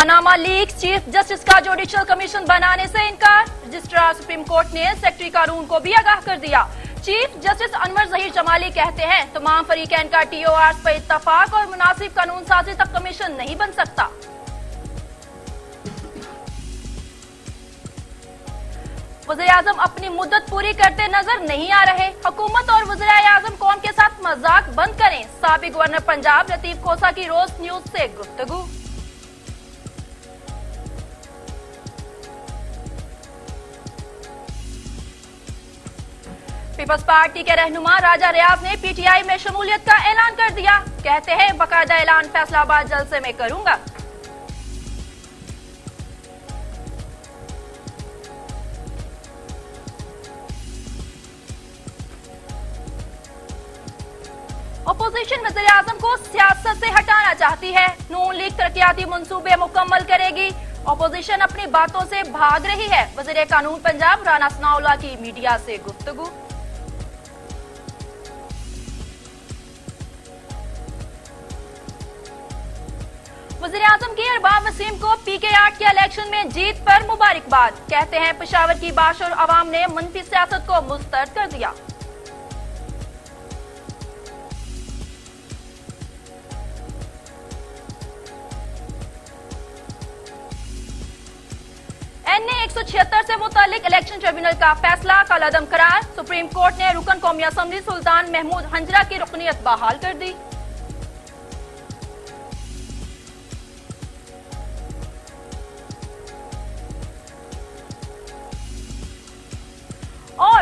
Panama leaks chief justice کا judicial commission بنانے سے انکار، رجسٹرار سپریم کورٹ نے سیکٹری قانون کو بھی آگاہ کر دیا۔ چیف جسٹس انور ظہیر جمالی کہتے ہیں، تمام فریقین کا ٹی او آر پر اتفاق اور مناسب قانون سازی تک کمیشن نہیں بن سکتا۔ وزیراعظم اپنی مدت پوری کرتے نظر نہیں آ رہے۔ حکومت اور وزیر اعظم قوم کے ساتھ مذاق بند کریں۔ سابق گورنر پنجاب لطیف کھوسا کی روز نیوز سے گفتگو۔ پیپلز پارٹی کے رہنما راجہ ریاض نے پی ٹی آئی میں شمولیت کا اعلان کر دیا۔ کہتے ہیں، باقاعدہ اعلان فیصلہ آباد جلسے میں کروں گا۔ اپوزیشن وزیر اعظم کو سیاست سے ہٹانا چاہتی ہے۔ نون لیگ ترقیاتی منصوبے مکمل کرے گی۔ اپوزیشن اپنی باتوں سے بھاگ رہی ہے۔ وزیر قانون پنجاب رانا سناؤلہ کی میڈیا سے گفتگو۔ وزیر اعظم کی ارباب وسیم کو پی کے آٹھ کے الیکشن میں جیت پر مبارکباد۔ کہتے ہیں پشاور کی باش اور عوام نے منفی سیاست کو مسترد کر دیا۔ این ایک سو چھتر سے متعلق الیکشن ٹریبیونل کا فیصلہ، کل عدم قرار۔ سپریم کورٹ نے رکن قومی اسمبلی سلطان محمود ہنجرہ کی رکنیت بحال کر دی۔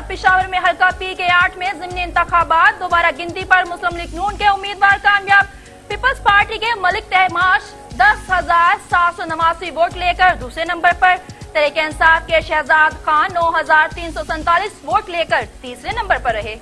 پشاور میں حلقہ پی کے آٹھ میں ضمنی انتخابات، دوبارہ گنتی پر مسلم لیگ نون کے امیدوار کامیاب۔ پیپلز پارٹی کے ملک تہماش دس ہزار سات سو نواسی ووٹ لے کر دوسرے نمبر پر۔ تحریک انصاف کے شہزاد خان نو ہزار تین سو سنتالیس ووٹ لے کر تیسرے نمبر پر رہے۔